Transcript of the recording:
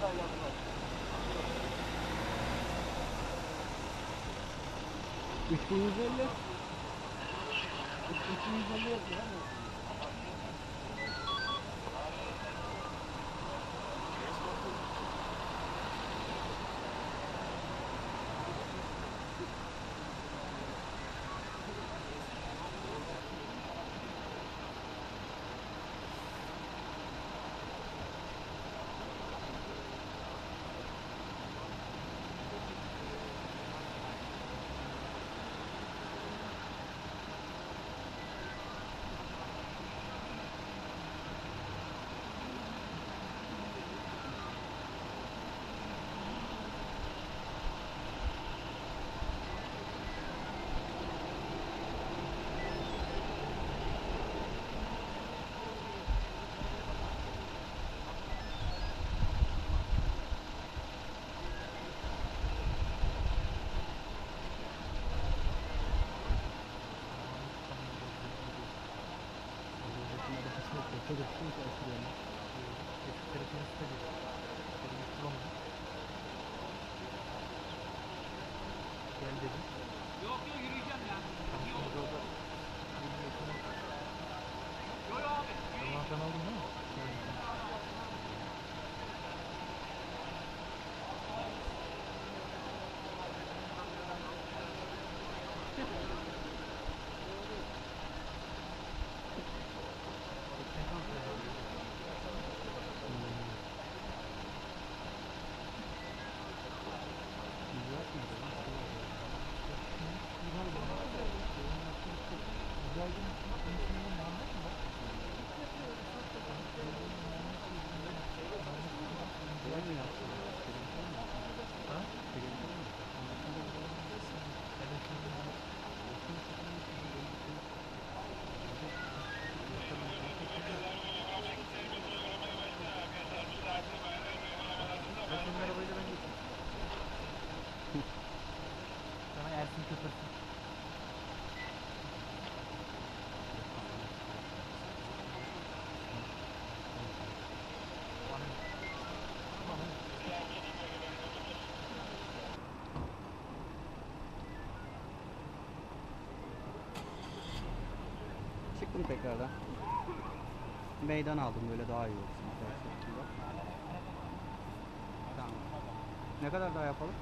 3150 3150 yapıyor. Ama. Gel dedim. Yok yok yürüyeceğim ya. İyi Tamam, oldu. yolda yürüyorsun. Yo yo abi. Tamam sen aldın değil mi? Ben Çıktım tekrardan. Meydan aldım böyle daha iyi olsun. Tamam. Ne kadar daha yapalım?